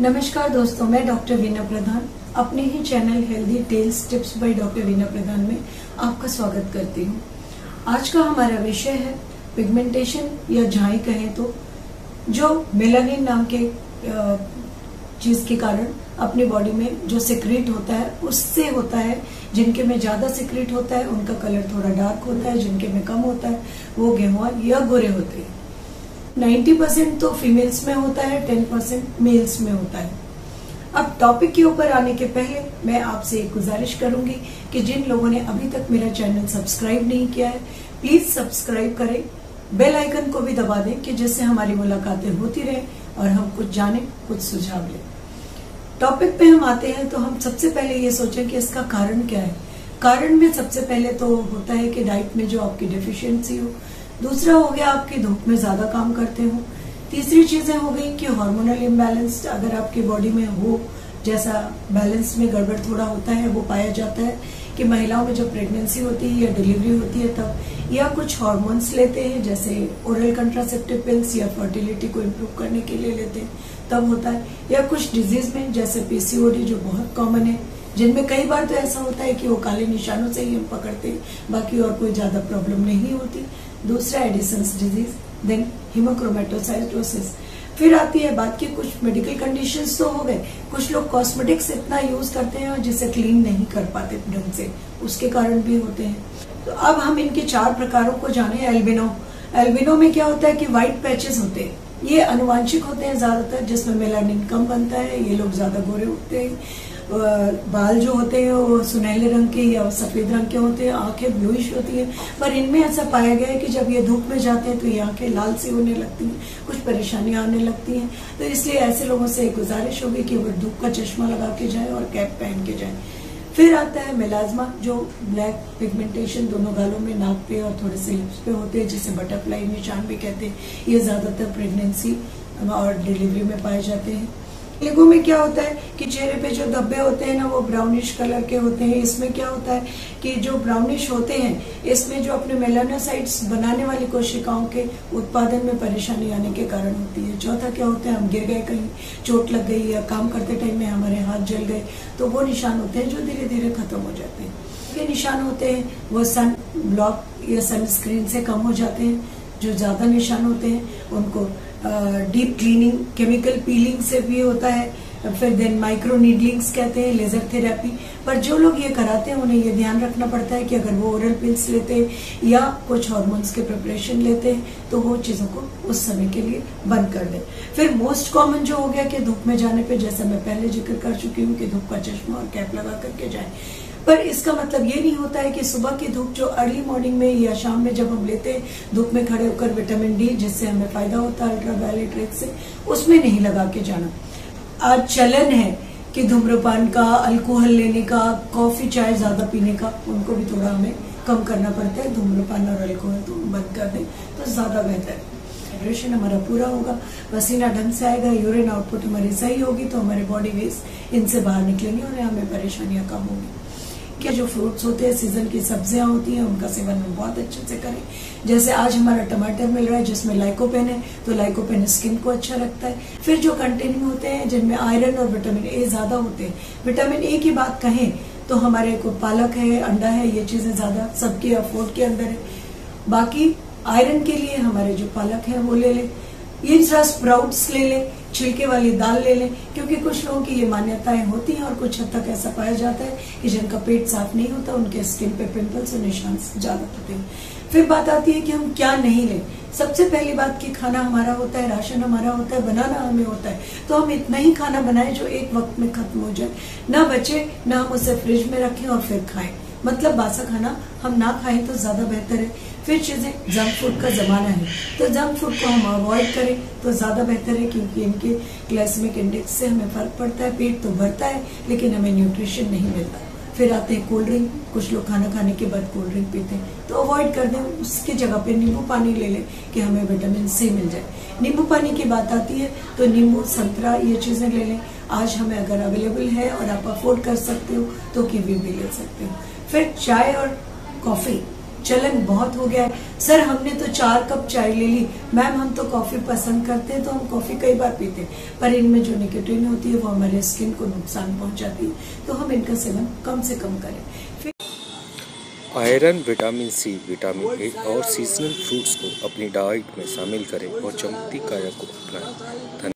नमस्कार दोस्तों, मैं डॉक्टर वीना प्रधान, अपने ही channel healthy tells tips by doctor Veena Pradhan में आपका स्वागत करती हूँ। आज का हमारा विषय है पिगमेंटेशन या झाई कहें तो जो मेलानिन नाम के चीज़ के कारण अपनी बॉडी में जो सिक्रेट होता है, उससे होता है, जिनके में ज़्यादा सिक्रेट होता है, उनका कलर थोड़ा डार्क होता है, जिनके में कम होता है, वो गेहुआ या गोरे होते हैं। 90 परसेंट तो फीमेल्स में होता है 10 परसेंट मेल्स में होता है। अब टॉपिक के ऊपर आने के पहले मैं आपसे एक गुजारिश करूँगी कि जिन लोगों ने अभी तक मेरा चैनल सब्सक्राइब नहीं किया है प्लीज़ सब्सक्राइब करें। बेल आइकन को भी दबा दें कि जिससे हमारी मुलाकातें होती रहे और हम कुछ जाने, कुछ सुझाव लें। टॉपिक पे हम आते हैं तो हम सबसे पहले ये सोचें कि इसका कारण क्या है। कारण में सबसे पहले तो होता है कि डाइट में जो आपकी डिफिशियंसी हो दूसरा हो गया आपकी धूप में ज़्यादा काम करते हो। तीसरी चीज़ें हो गई कि हार्मोनल इम्बैलेंस अगर आपकी बॉडी में हो, जैसा बैलेंस में गड़बड़ थोड़ा होता है, वो पाया जाता है कि महिलाओं में जब प्रेगनेंसी होती है या डिलीवरी होती है तब, या कुछ हार्मोन्स लेते हैं, जैसे ओरल कंट्रासेप्टिव पिल्स या फर्टिलिटी को इम्प्रूव करने के लिए लेते हैं, तब होता है। या कुछ डिज़ीज़ में, जैसे पीसीओडी जो बहुत कॉमन है, जिनमें कई बार तो ऐसा होता है कि वो काले निशानों से ही हम पकड़ते हैं, बाकी और कोई ज़्यादा प्रॉब्लम नहीं होती। दूसरा एडिसन डिज़ीज़ देन हिमोक्रोमेटोसाइटोसिस फिर आती है बात की कुछ मेडिकल कंडीशंस तो हो गए। कुछ लोग कॉस्मेटिक्स इतना यूज़ करते हैं जिसे क्लीन नहीं कर पाते ढंग से। उसके कारण भी होते हैं। तो अब हम इनके चार प्रकारों को जाने एल्बिनो एल्बिनो में क्या होता है कि व्हाइट पैचेस होते हैं। ये अनुवांशिक होते हैं ज़्यादातर, जिसमें मेलानिन कम बनता है, ये लोग ज़्यादा गोरे उठते हैं। बाल जो होते हैं, वो सुनहले रंग के या सफ़ेद रंग के होते हैं, आँखें ब्लूइश होती हैं। पर इनमें ऐसा पाया गया है कि जब ये धूप में जाते हैं तो ये आँखें लाल सी होने लगती हैं, कुछ परेशानियाँ आने लगती हैं। तो इसलिए ऐसे लोगों से गुजारिश होगी कि वो धूप का चश्मा लगा के जाए और कैप पहन के जाए। फिर आता है मेलाजमा जो ब्लैक पिगमेंटेशन दोनों गालों में, नाक पे और थोड़े से लिप्स पे होते हैं, जिसे बटरफ्लाई निशान भी कहते हैं। ये ज़्यादातर प्रेगनेंसी और डिलीवरी में पाए जाते हैं। तेलुगु में क्या होता है कि चेहरे पे जो धब्बे होते हैं ना, वो ब्राउनिश कलर के होते हैं। इसमें क्या होता है कि जो ब्राउनिश होते हैं, इसमें जो अपने मेलानोसाइट्स बनाने वाली कोशिकाओं के उत्पादन में परेशानी आने के कारण होती है। चौथा क्या होता है, हम गिर गए कहीं, चोट लग गई या काम करते टाइम में हमारे हाथ जल गए तो वो निशान होते हैं जो धीरे धीरे खत्म हो जाते हैं। ये निशान होते हैं, वो सन ब्लॉक या सनस्क्रीन से कम हो जाते हैं। जो ज़्यादा निशान होते हैं, उनको डीप क्लीनिंग, केमिकल पीलिंग से भी होता है, फिर देन माइक्रो नीडलिंग्स कहते हैं, लेजर थेरेपी। पर जो लोग ये कराते हैं, उन्हें ये ध्यान रखना पड़ता है कि अगर वो ओरल पिल्स लेते हैं या कुछ हॉर्मोन्स के प्रिपरेशन लेते हैं तो वो चीज़ों को उस समय के लिए बंद कर दें। फिर मोस्ट कॉमन जो हो गया कि धूप में जाने पे, जैसे मैं पहले ज़िक्र कर चुकी हूँ कि धूप का चश्मा और कैप लगा करके जाए पर इसका मतलब ये नहीं होता है कि सुबह की धूप जो अर्ली मॉर्निंग में या शाम में जब हम लेते हैं, धूप में खड़े होकर विटामिन डी जिससे हमें फ़ायदा होता है अल्ट्रावायलेट रेट से, उसमें नहीं लगा के जाना। आज चलन है कि धूम्रपान का अल्कोहल लेने का कॉफ़ी चाय ज़्यादा पीने का, उनको भी थोड़ा हमें कम करना पड़ता है। धूम्रपान और अल्कोहल तो बंद कर दें तो ज़्यादा बेहतर है। हाइड्रेशन हमारा पूरा होगा। पसीना ढंग से आएगा यूरिन आउटपुट हमारी सही होगी तो हमारे बॉडी वेस्ट इनसे बाहर निकलेंगे और हमें परेशानियाँ कम होंगी। के जो फ्रूट्स होते हैं सीज़न की सब्ज़ियाँ होती हैं, उनका सेवन हम बहुत अच्छे से करें। जैसे आज हमारा टमाटर मिल रहा है, जिसमें लाइकोपेन है तो लाइकोपेन स्किन को अच्छा रखता है। फिर जो कंटेनिंग होते हैं, जिनमें आयरन और विटामिन ए ज़्यादा होते हैं। विटामिन ए की बात कहें तो हमारे को पालक है, अंडा है, ये चीज़ें ज़्यादा सबके अफोर्ड के अंदर है। बाकी आयरन के लिए हमारे जो पालक है, वो ले लें। ये जरा स्प्राउट्स ले लें, छिलके वाली दाल ले लें, क्योंकि कुछ लोगों की ये मान्यताएँ होती हैं और कुछ हद तक ऐसा पाया जाता है कि जिनका पेट साफ़ नहीं होता, उनके स्किन पे पिंपल्स और निशान ज़्यादा होते हैं। फिर बात आती है कि हम क्या नहीं लें। सबसे पहली बात कि खाना हमारा होता है, राशन हमारा होता है, बनाना हमें होता है। तो हम इतना ही खाना बनाएँ जो एक वक्त में खत्म हो जाए। ना बचे, ना हम उसे फ्रिज में रखें और फिर खाएँ। मतलब बासा खाना हम ना खाएँ तो ज़्यादा बेहतर है। फिर चीज़ें जंक फ़ूड का जमाना है। तो जंक फ़ूड को हम अवॉइड करें तो ज़्यादा बेहतर है क्योंकि इनके ग्लाइसेमिक इंडेक्स से हमें फ़र्क पड़ता है, पेट तो भरता है, लेकिन हमें न्यूट्रिशन नहीं मिलता। फिर आते हैं कोल्ड ड्रिंक कुछ लोग खाना खाने के बाद कोल्ड ड्रिंक पीते हैं। तो अवॉइड कर दें, उसकी जगह पे नींबू पानी ले लें कि हमें विटामिन सी मिल जाए। नींबू पानी की बात आती है तो नींबू, संतरा, ये चीज़ें ले लें। आज हमें अगर अवेलेबल है और आप अफोर्ड कर सकते हो तो कीवी भी ले सकते हो। फिर चाय और कॉफ़ी। चलन बहुत हो गया है। सर, हमने तो चार कप चाय ले ली। मैम, हम तो कॉफ़ी पसंद करते हैं तो हम कॉफ़ी कई बार पीते हैं। पर इनमें जो निकोटीन होती है, वो हमारे स्किन को नुकसान पहुंचाती है। तो हम इनका सेवन कम से कम करें। Iron, vitamin C, vitamin A और सीजनल फ्रूट्स को अपनी डाइट में शामिल करें और चमकती काया को अपनाएँ।